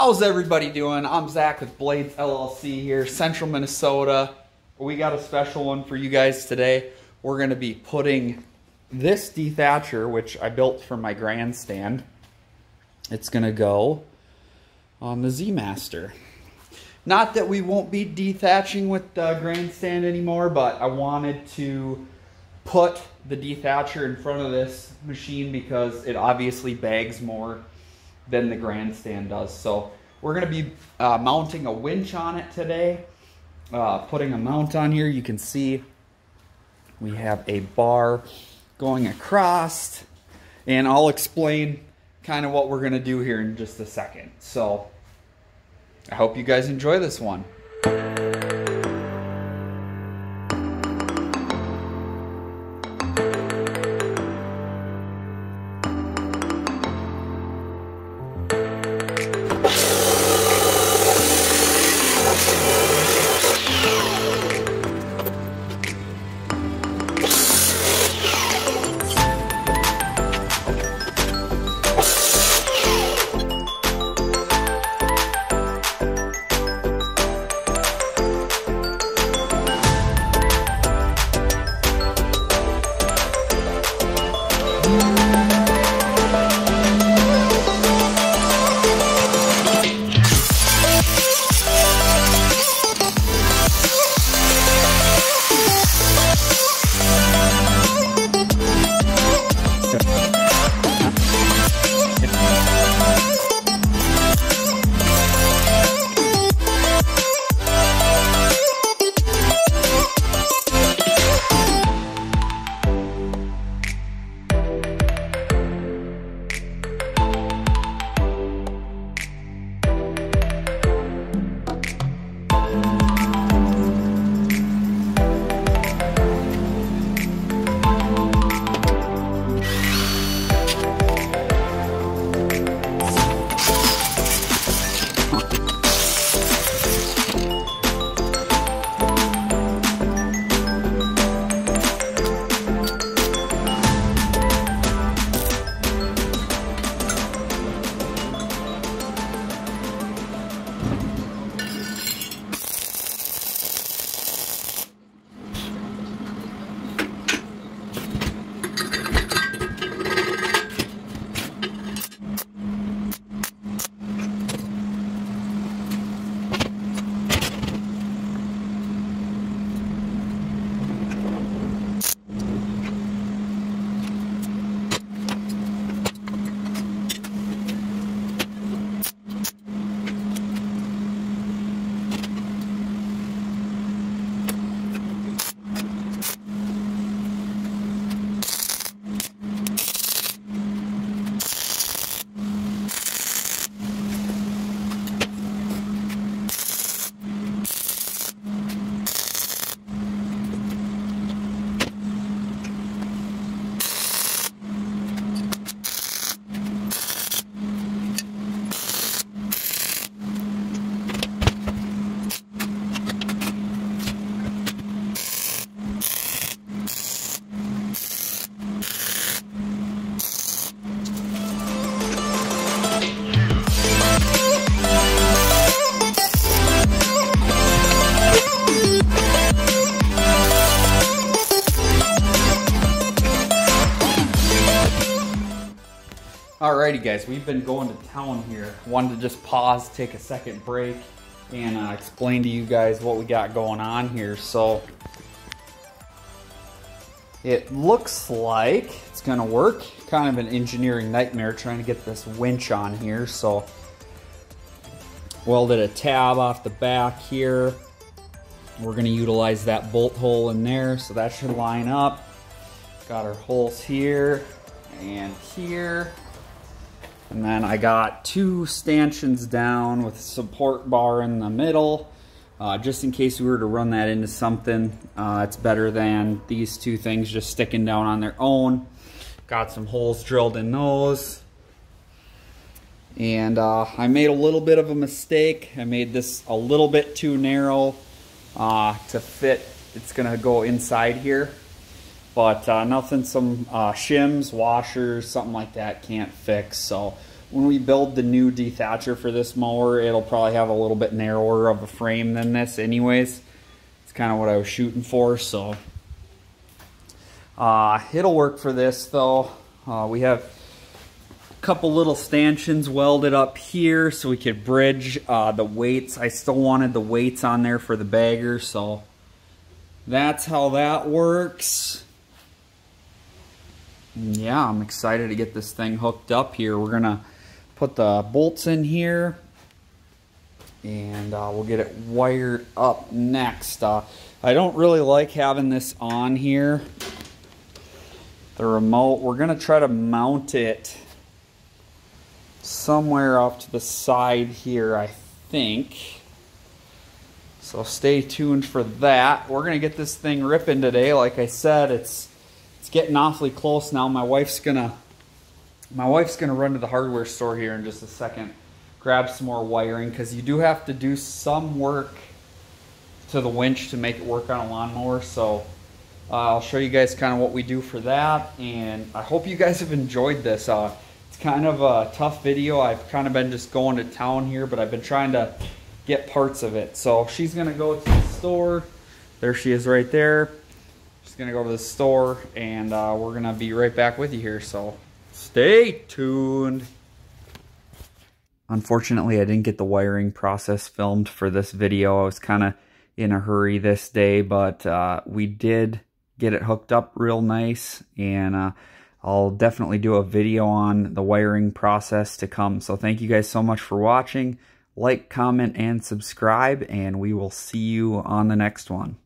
How's everybody doing? I'm Zach with Bladez LLC here, Central Minnesota. We got a special one for you guys today. We're going to be putting this dethatcher, which I built for my grandstand, it's going to go on the Z-Master. Not that we won't be dethatching with the grandstand anymore, but I wanted to put the dethatcher in front of this machine because it obviously bags more than the grandstand does. So we're to be uh, mounting a winch on it today. Uh, putting a mount on here, you can see we have a bar going across and I'll explain kind of what we're to do here in just a second. So I hope you guys enjoy this one. Alrighty guys, we've been going to town here. Wanted to just pause, take a second break, and uh, explain to you guys what we got going on here. So, it looks like it's gonna work. Kind of an engineering nightmare trying to get this winch on here. So, welded a tab off the back here. We're gonna utilize that bolt hole in there, so that should line up. Got our holes here and here. And then I got two stanchions down with support bar in the middle. Uh, just in case we were to run that into something, uh, it's better than these two things just sticking down on their own. Got some holes drilled in those. And uh, I made a little bit of a mistake. I made this a little bit too narrow uh, to fit. It's going to go inside here. But uh, nothing some uh, shims, washers, something like that can't fix. So when we build the new dethatcher for this mower, it'll probably have a little bit narrower of a frame than this anyways. It's kind of what I was shooting for, so. Uh, it'll work for this though. Uh, we have a couple little stanchions welded up here so we could bridge uh, the weights. I still wanted the weights on there for the bagger, so that's how that works yeah, I'm excited to get this thing hooked up here. We're going to put the bolts in here and uh, we'll get it wired up next. Uh, I don't really like having this on here. The remote, we're going to try to mount it somewhere off to the side here, I think. So stay tuned for that. We're going to get this thing ripping today. Like I said, it's it's getting awfully close now. My wife's gonna my wife's gonna run to the hardware store here in just a second, grab some more wiring because you do have to do some work to the winch to make it work on a lawnmower. So uh, I'll show you guys kind of what we do for that, and I hope you guys have enjoyed this. Uh, it's kind of a tough video. I've kind of been just going to town here, but I've been trying to get parts of it. So she's gonna go to the store. There she is right there gonna go to the store and uh, we're gonna be right back with you here so stay tuned. Unfortunately I didn't get the wiring process filmed for this video. I was kind of in a hurry this day but uh, we did get it hooked up real nice and uh, I'll definitely do a video on the wiring process to come. So thank you guys so much for watching. Like comment and subscribe and we will see you on the next one